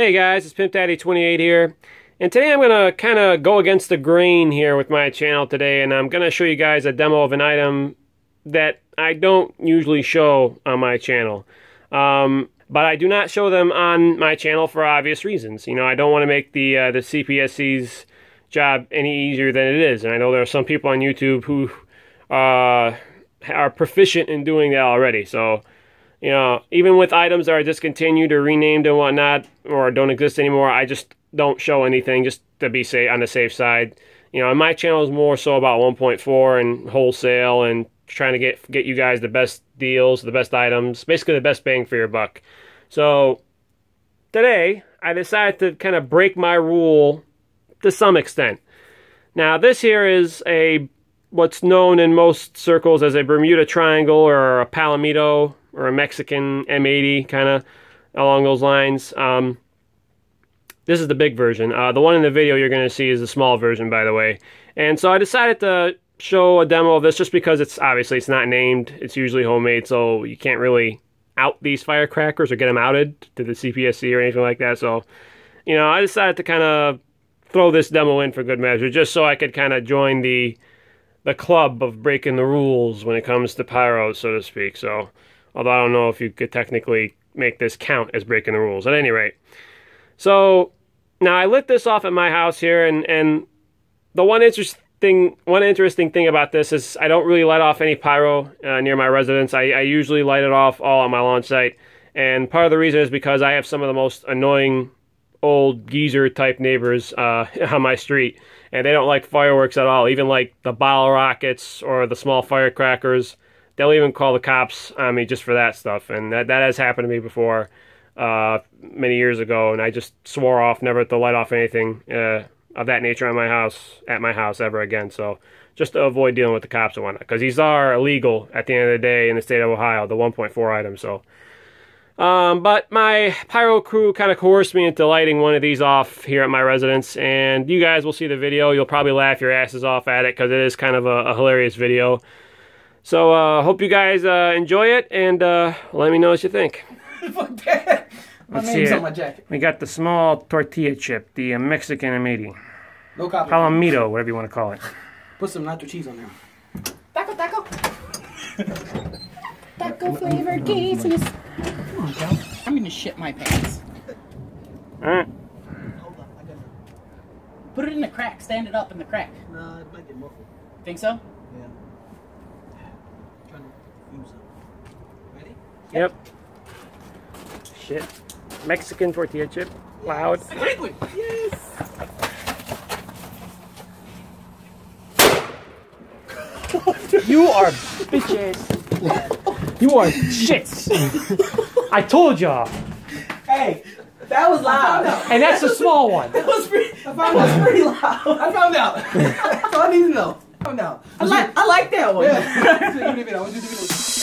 Hey guys, it's Pimp Daddy 28 here. And today I'm going to kind of go against the grain here with my channel today and I'm going to show you guys a demo of an item that I don't usually show on my channel. Um, but I do not show them on my channel for obvious reasons. You know, I don't want to make the uh, the CPSC's job any easier than it is. And I know there are some people on YouTube who uh, are proficient in doing that already. So you know, even with items that are discontinued or renamed and whatnot, or don't exist anymore, I just don't show anything just to be safe on the safe side. You know, my channel is more so about 1.4 and wholesale and trying to get get you guys the best deals, the best items, basically the best bang for your buck. So today, I decided to kind of break my rule to some extent. Now, this here is a what's known in most circles as a Bermuda Triangle or a Palomito or a Mexican M80 kind of along those lines. Um, this is the big version. Uh, the one in the video you're going to see is the small version, by the way. And so I decided to show a demo of this just because it's obviously it's not named. It's usually homemade, so you can't really out these firecrackers or get them outed to the CPSC or anything like that. So, you know, I decided to kind of throw this demo in for good measure, just so I could kind of join the the club of breaking the rules when it comes to pyro, so to speak. So, although I don't know if you could technically make this count as breaking the rules. At any rate, so now I lit this off at my house here, and and the one interesting one interesting thing about this is I don't really light off any pyro uh, near my residence. I, I usually light it off all on my launch site, and part of the reason is because I have some of the most annoying old geezer type neighbors uh, on my street, and they don't like fireworks at all. Even like the bottle rockets or the small firecrackers, they'll even call the cops on me just for that stuff. And that that has happened to me before, uh, many years ago, and I just swore off never to light off anything uh, of that nature on my house at my house ever again. So just to avoid dealing with the cops and whatnot, because these are illegal at the end of the day in the state of Ohio, the 1.4 items. So. Um, but my pyro crew kind of coerced me into lighting one of these off here at my residence, and you guys will see the video. You'll probably laugh your asses off at it because it is kind of a, a hilarious video. So, uh, hope you guys uh, enjoy it, and uh, let me know what you think. My Let's name's see on it. my jacket. We got the small tortilla chip, the uh, Mexican M80, No copy. Palomito, whatever you want to call it. Put some nacho cheese on there. Taco, taco. taco flavored quesadillas. Come on, Joe. I'm gonna shit my pants. All right. Put it in the crack. Stand it up in the crack. Nah, it might get muffled. Think so? Yeah. Trying to use it. Ready? Yep. Shit. Mexican tortilla chip. Loud. Liquid. Yes. You are bitches. You are shits. I told y'all. Hey, that was loud. And that's a small one. That was pretty. I found that was pretty loud. I found out. That's all I need to know. I found out. I like. I like that one. Yeah.